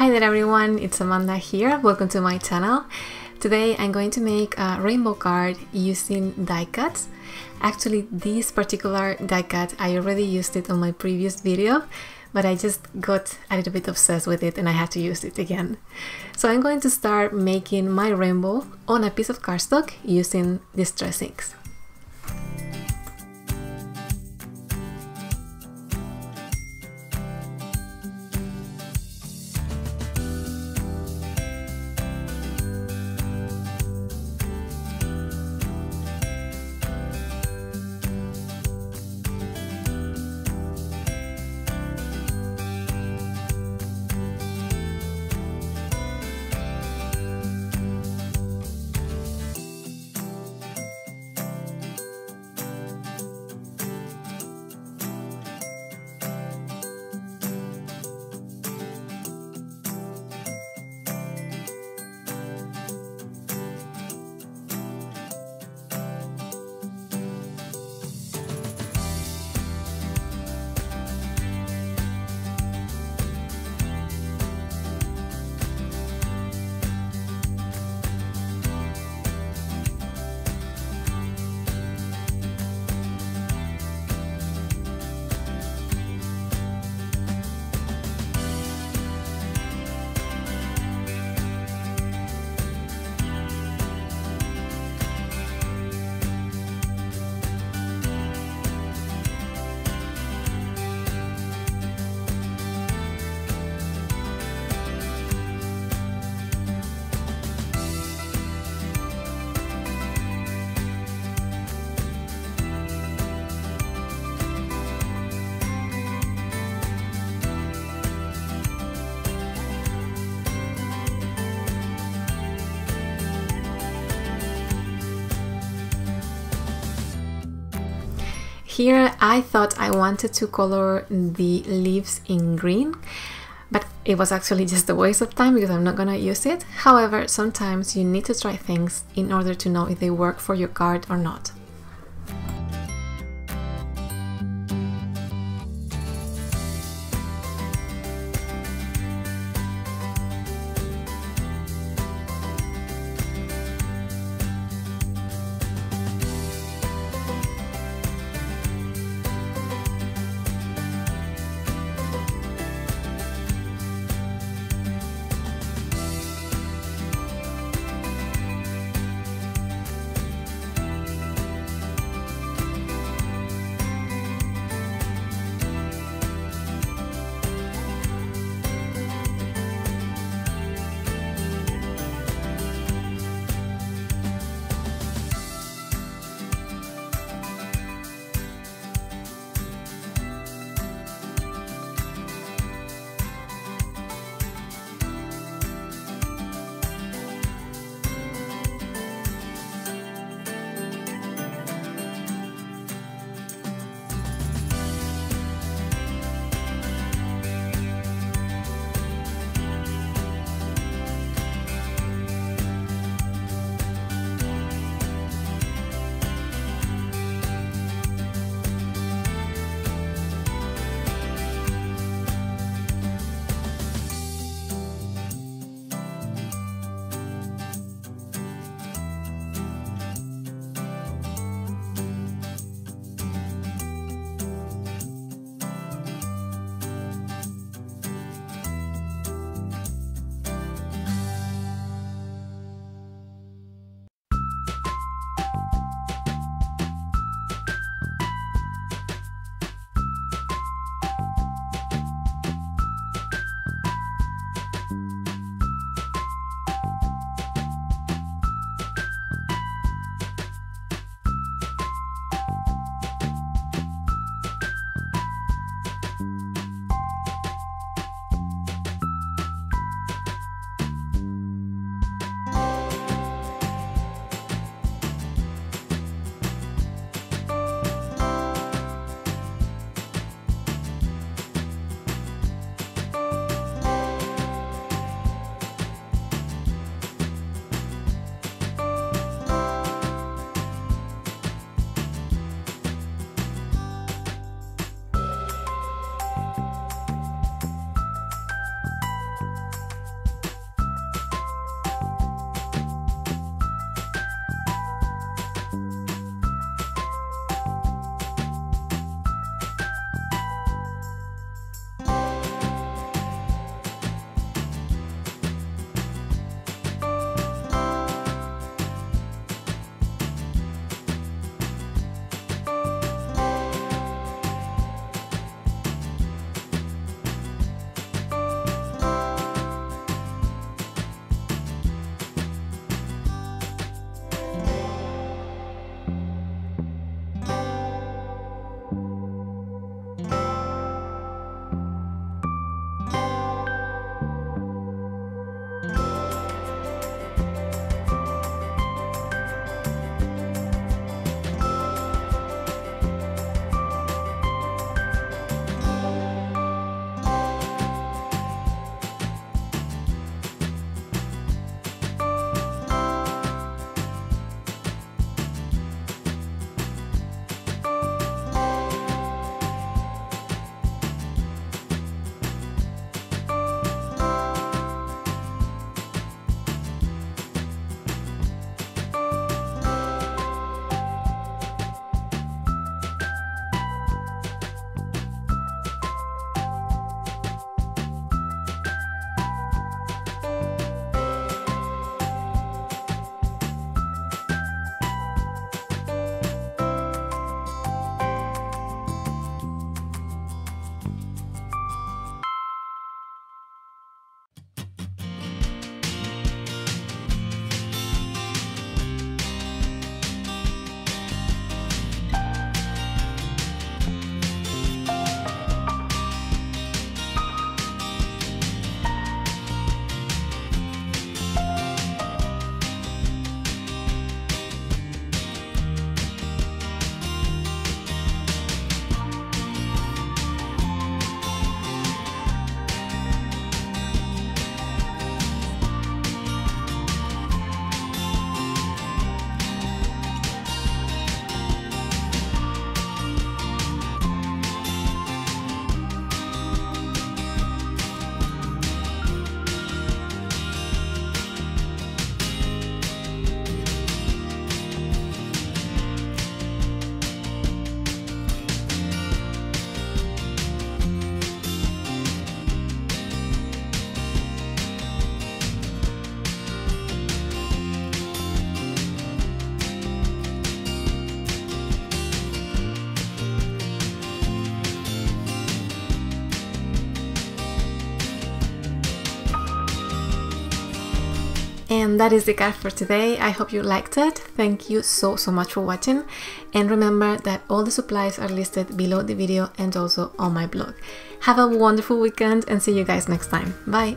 Hi there everyone, it's Amanda here. Welcome to my channel. Today I'm going to make a rainbow card using die cuts. Actually, this particular die cut, I already used it on my previous video, but I just got a little bit obsessed with it and I had to use it again. So I'm going to start making my rainbow on a piece of cardstock using Distress inks. Here I thought I wanted to color the leaves in green, but it was actually just a waste of time because I'm not gonna use it. However, sometimes you need to try things in order to know if they work for your card or not. And that is the card for today. I hope you liked it. Thank you so, so much for watching. And remember that all the supplies are listed below the video and also on my blog. Have a wonderful weekend and see you guys next time. Bye!